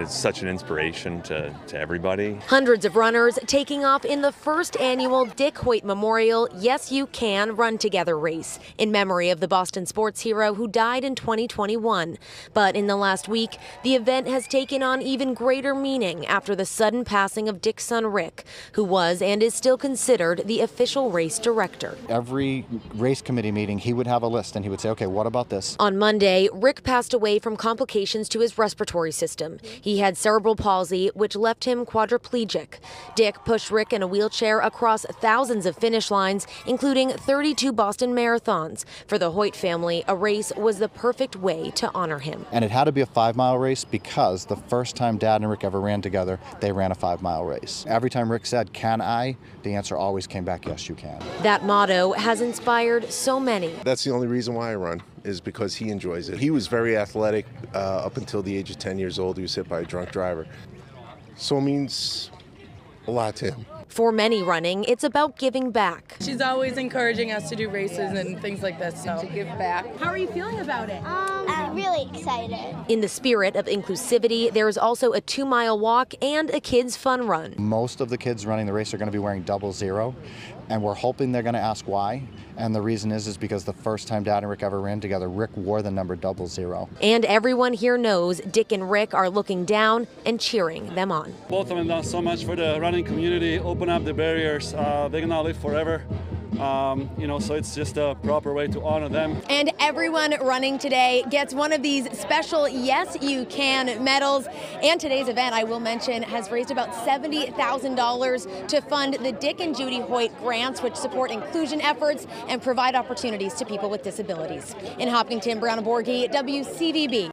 It's such an inspiration to, to everybody. Hundreds of runners taking off in the first annual Dick Hoyt Memorial Yes You Can Run Together race in memory of the Boston sports hero who died in 2021. But in the last week, the event has taken on even greater meaning after the sudden passing of Dick's son Rick, who was and is still considered the official race director. Every race committee meeting, he would have a list and he would say, okay, what about this? On Monday, Rick passed away from complications to his respiratory system. He had cerebral palsy, which left him quadriplegic. Dick pushed Rick in a wheelchair across thousands of finish lines, including 32 Boston marathons. For the Hoyt family, a race was the perfect way to honor him. And it had to be a five mile race because the first time Dad and Rick ever ran together, they ran a five mile race. Every time Rick said, Can I? the answer always came back, Yes, you can. That motto has inspired so many. That's the only reason why I run is because he enjoys it. He was very athletic uh, up until the age of 10 years old. He was hit by a drunk driver. So it means a lot to him. For many running, it's about giving back. She's always encouraging us to do races and things like this. So to give back. How are you feeling about it? Um, I'm really excited. In the spirit of inclusivity, there is also a two mile walk and a kids' fun run. Most of the kids running the race are going to be wearing double zero, and we're hoping they're going to ask why. And the reason is is because the first time Dad and Rick ever ran together, Rick wore the number double zero. And everyone here knows Dick and Rick are looking down and cheering them on. Both of them done so much for the running community, open up the barriers. Uh, they're gonna live forever. Um, you know, so it's just a proper way to honor them. And everyone running today gets one of these special Yes You Can medals. And today's event, I will mention, has raised about $70,000 to fund the Dick and Judy Hoyt grants, which support inclusion efforts and provide opportunities to people with disabilities. In Hopkinton, Brown and Borghi, WCVB.